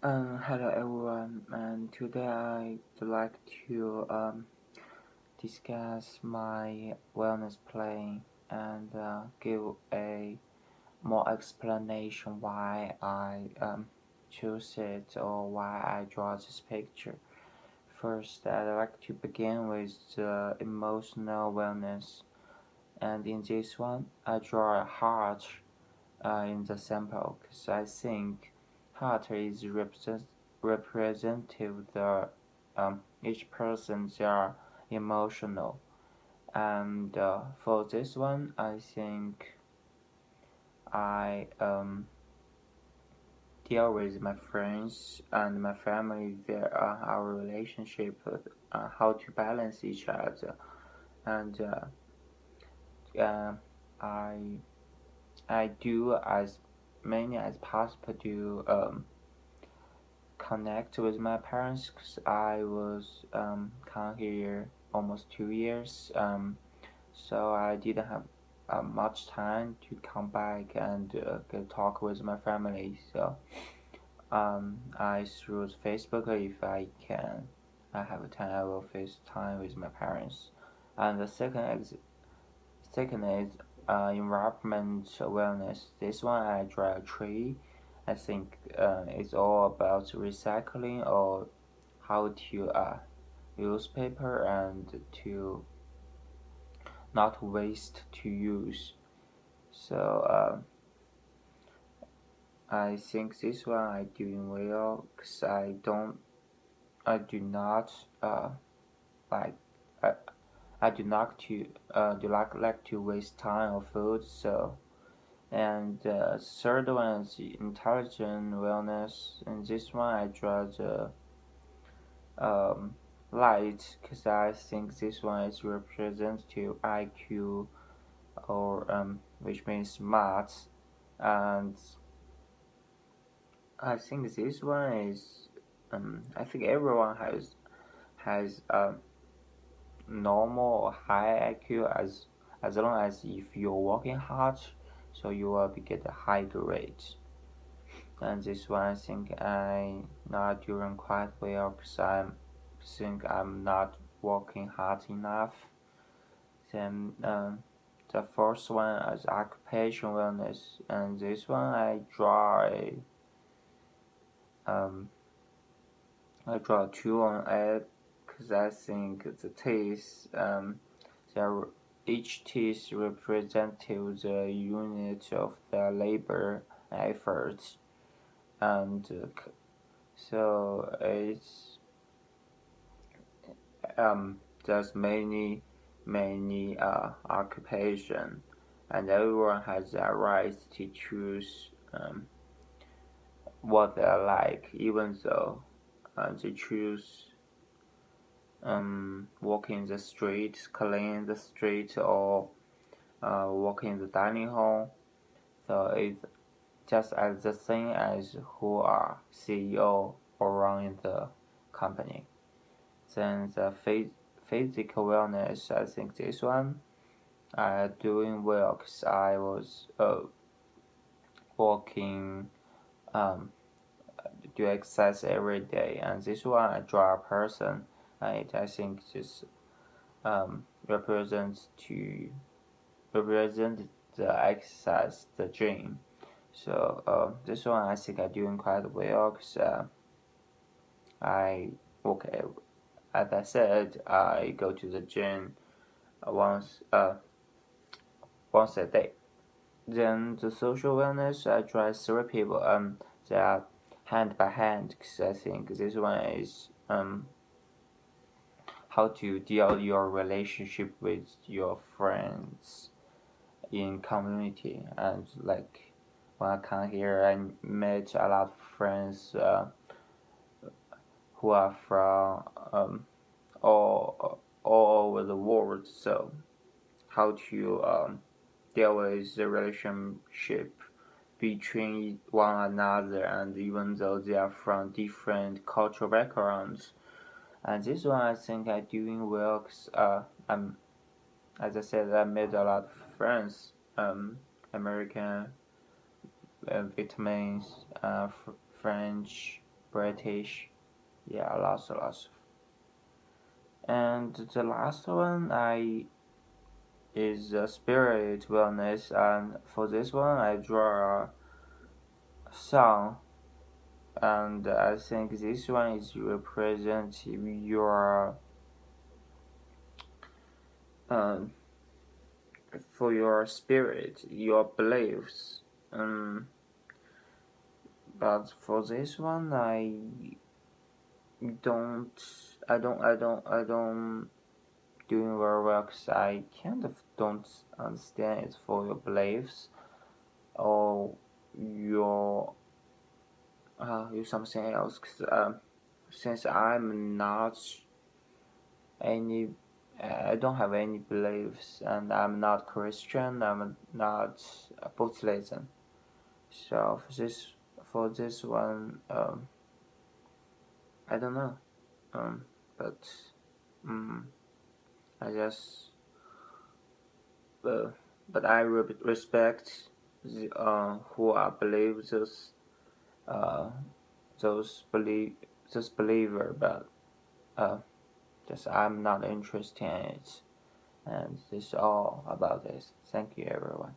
Um, hello everyone, and today I'd like to um, discuss my wellness plan and uh, give a more explanation why I um, choose it or why I draw this picture. First, I'd like to begin with the emotional wellness, and in this one, I draw a heart uh, in the sample because I think represent, representative the um, each person their emotional. And uh, for this one I think I um, deal with my friends and my family their uh, our relationship uh, how to balance each other. And uh, uh, I I do as many as possible to um, connect with my parents because I was um, come here almost two years um, so I didn't have uh, much time to come back and uh, talk with my family so um, I through Facebook if I can I have time I will FaceTime with my parents. And the second ex- second is uh, environment wellness. This one I draw a tree. I think uh, it's all about recycling or how to uh, use paper and to not waste to use. So uh, I think this one I doing well because I don't I do not uh, like I, I do not to uh, do not like to waste time or food. So, and uh, third one is intelligent wellness. And this one I draw the um, light because I think this one is representative IQ or um, which means smart and I think this one is um, I think everyone has has um, normal or high IQ as as long as if you're working hard so you will get a high grade. And this one I think I not doing quite well because I think I'm not working hard enough. Then um, the first one is occupation wellness and this one I draw a um, I draw two on it think the teeth, um, each teeth represents the unit of the labor effort, and uh, so it's um, there's many many uh, occupation, and everyone has the right to choose um, what they like, even though uh, they choose um, walking the street, cleaning the street, or uh, walking the dining hall. So it's just as the same as who are CEO or running the company. Then the phys- physical wellness, I think this one, I doing well because I was uh, walking, um, do exercise every day, and this one I draw a person it I think just um, represents to represent the exercise, the gym. So uh, this one I think I'm doing quite well because uh, I okay, as I said, I go to the gym once uh once a day. Then the social wellness, I try three people. Um, they are hand by hand because I think this one is um how to deal your relationship with your friends in community. And like when I come here I met a lot of friends uh, who are from um, all all over the world. So how to um, deal with the relationship between one another? And even though they are from different cultural backgrounds and this one I think I doing well cause uh I'm as I said I made a lot of friends um American uh, Vietnamese uh, French British. Yeah, lots lots. And the last one I is uh, spirit wellness, and for this one I draw a sun, and I think this one is represent your um for your spirit, your beliefs. Um, but for this one, I don't, I don't, I don't, I don't doing very well because I kind of don't understand it for your beliefs or your uh, use something else. Um, since I'm not any I don't have any beliefs and I'm not Christian, I'm not a Buddhism. So for this for this one, um, I don't know, um, but um, I just, uh, but I re- respect the, uh, who I believe those, uh, those believe those believer, but uh, just I'm not interested in it. And this is all about this. Thank you, everyone.